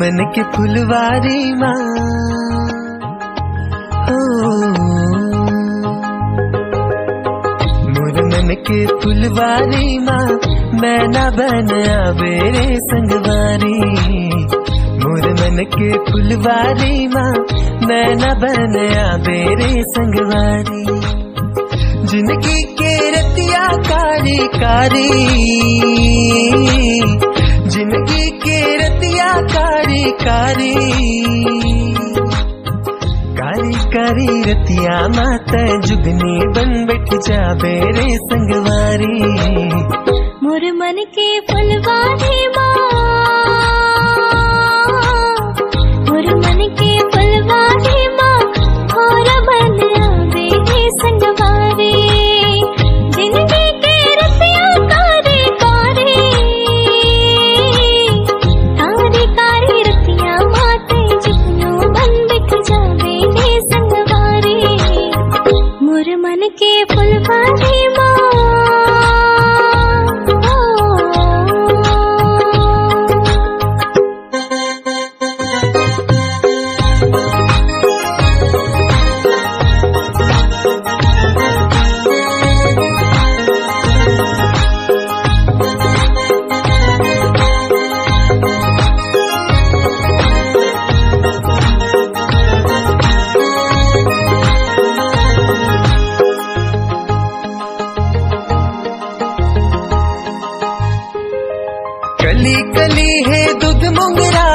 मन के फुलवारी माँ। मोर मन के फुलवारी माँ मैं न बन आबेरे संगवारी मोर मन के फुलवारी माँ मैं न बन आबेरे संगवारी ज़िंदगी के रतिया कारी कारी। कारी। कारी रतिया माता जुगनी बन बैठ जा बेरे संगवारी। मोर मन के फुलवारी के फुलवारी कली कली है दुध मुंगरा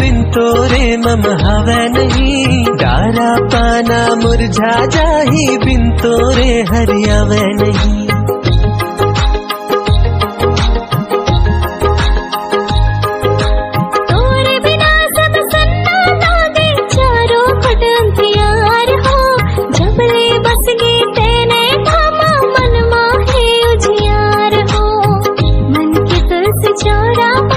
बिन तोरे मम हवे नहीं। डारा पाना मुरझा जाही, बिन तोरे हरियावे नहीं। 就让。